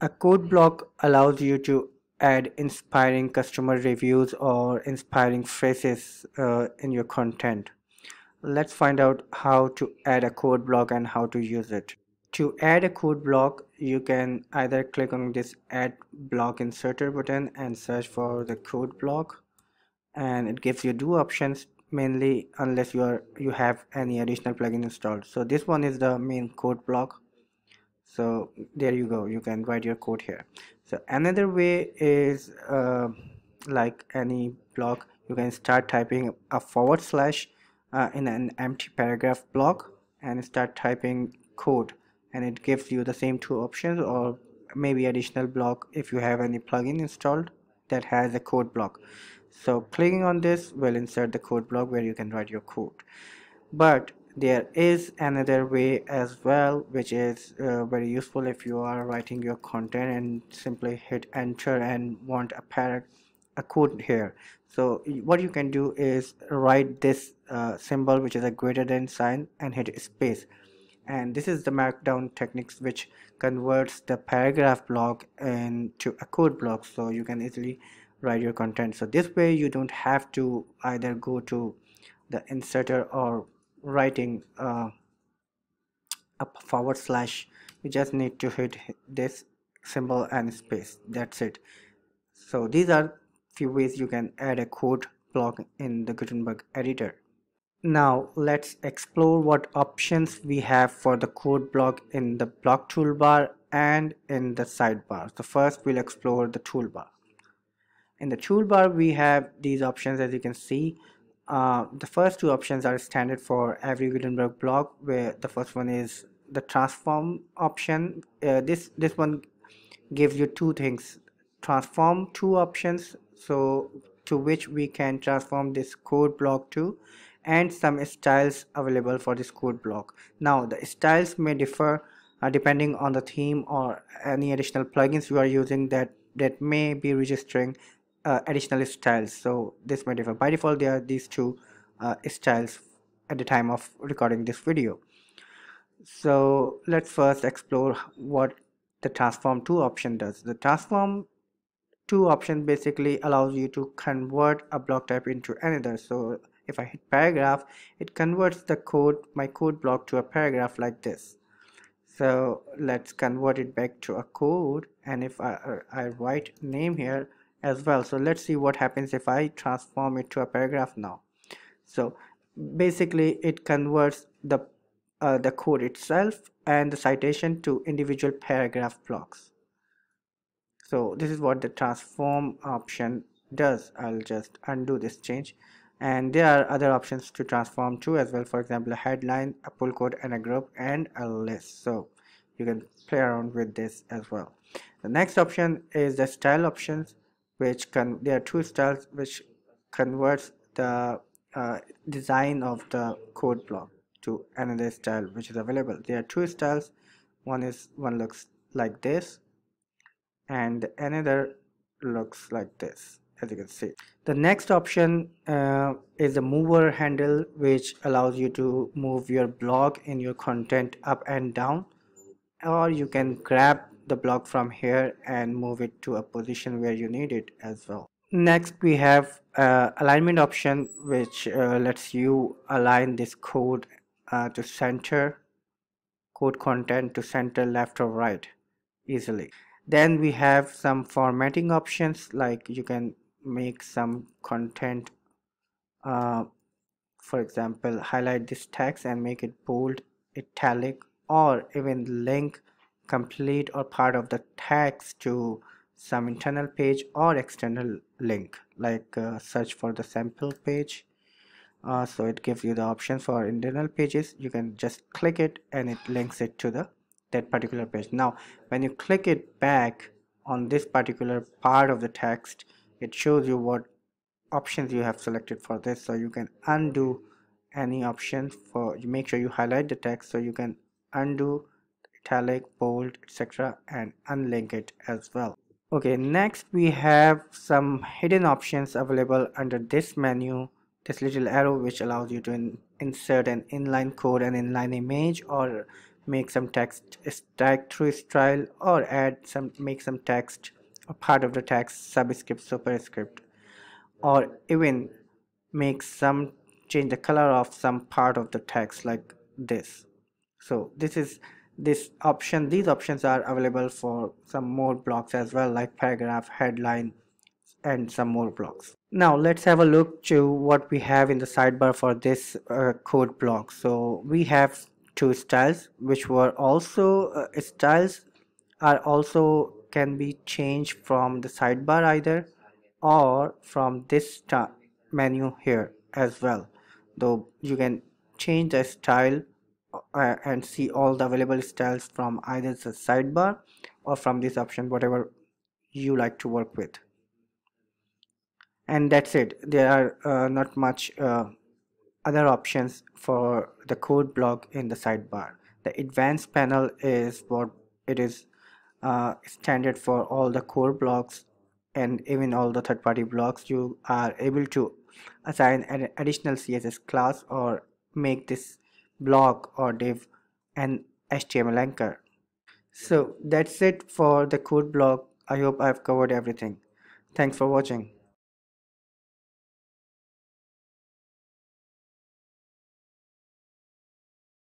A quote block allows you to add inspiring customer reviews or inspiring phrases uh, in your content. Let's find out how to add a quote block and how to use it. To add a quote block, you can either click on this add block inserter button and search for the quote block and it gives you two options mainly unless you are you have any additional plugin installed so this one is the main quote block so there you go. You can write your quote here. So another way is uh, like any block you can start typing a forward slash uh, in an empty paragraph block and start typing quote. And it gives you the same two options or maybe additional block if you have any plugin installed that has a quote block. So clicking on this will insert the quote block where you can write your quote. But there is another way as well which is uh, very useful if you are writing your content and simply hit enter and want a parrot a quote here. So what you can do is write this uh, symbol which is a greater than sign and hit space. And this is the markdown techniques which converts the paragraph block into a quote block so you can easily write your content. So this way you don't have to either go to the inserter or writing uh, a forward slash you just need to hit this symbol and space. That's it. So these are few ways you can add a quote block in the Gutenberg editor. Now let's explore what options we have for the quote block in the block toolbar and in the sidebar. So first we'll explore the toolbar. In the toolbar we have these options as you can see uh, the first two options are standard for every Gutenberg block where the first one is the transform option. Uh, this this one gives you two things transform two options so to which we can transform this quote block to and some styles available for this quote block. Now the styles may differ uh, depending on the theme or any additional plugins you are using that that may be registering uh, additional styles. So this may differ. By default there are these two uh, styles at the time of recording this video. So let's first explore what the transform to option does. The transform to option basically allows you to convert a block type into another. So if I hit paragraph it converts the quote my quote block to a paragraph like this. So let's convert it back to a quote. And if I, I write name here as well. So let's see what happens if I transform it to a paragraph now. So basically it converts the uh, the quote itself and the citation to individual paragraph blocks. So this is what the transform option does. I'll just undo this change. And there are other options to transform to as well. For example a headline a pull quote and a group and a list. So you can play around with this as well. The next option is the style options which can there are two styles which converts the uh, design of the quote block to another style which is available. There are two styles. One is one looks like this and another looks like this as you can see. The next option uh, is the mover handle which allows you to move your block in your content up and down or you can grab the block from here and move it to a position where you need it as well. Next we have uh, alignment option which uh, lets you align this quote uh, to center quote content to center left or right easily. Then we have some formatting options like you can make some content uh, for example highlight this text and make it bold italic or even link complete or part of the text to some internal page or external link like uh, search for the sample page. Uh, so it gives you the options for internal pages. You can just click it and it links it to the that particular page. Now when you click it back on this particular part of the text it shows you what options you have selected for this. So you can undo any options for you make sure you highlight the text so you can undo italic bold etc and unlink it as well. Okay next we have some hidden options available under this menu this little arrow which allows you to in insert an inline code an inline image or make some text strikethrough style or add some make some text a part of the text subscript superscript. Or even make some change the color of some part of the text like this. So this is this option these options are available for some more blocks as well like paragraph headline and some more blocks. Now let's have a look to what we have in the sidebar for this uh, quote block. So we have two styles which were also uh, styles are also can be changed from the sidebar either or from this menu here as well. Though you can change the style uh, and see all the available styles from either the sidebar or from this option whatever you like to work with. And that's it. There are uh, not much uh, other options for the quote block in the sidebar. The advanced panel is what it is uh, standard for all the core blocks and even all the third-party blocks. You are able to assign an additional css class or make this block or div and html anchor. So that's it for the quote block i hope i've covered everything. Thanks for watching